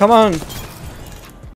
come on